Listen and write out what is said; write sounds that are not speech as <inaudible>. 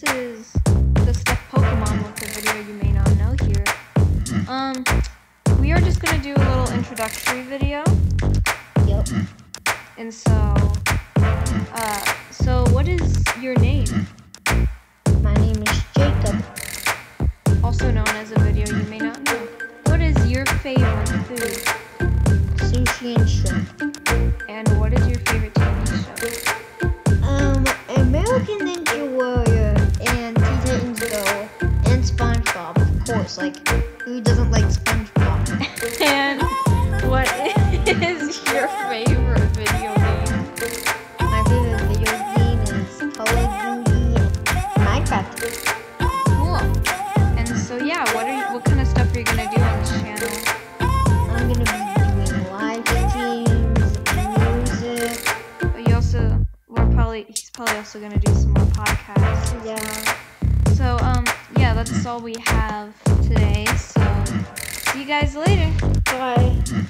this is the Stuffed Pokemon with the video you may not know here. Um, we are just gonna do a little introductory video, Yep. and so, uh, so what is your name? My name is Jacob. Also known as a video you may not know. What is your favorite food? Sushi and shrimp. Course. Like, who doesn't like SpongeBob? <laughs> And what is your favorite video game? My favorite video game is Call of Duty Minecraft. Cool. And so yeah, what are you, what kind of stuff are you gonna do on this channel? I'm gonna be doing live streams, music. But you also we're probably he's probably also gonna do some more podcasts. Yeah. That's all we have today. So see you guys later. Bye.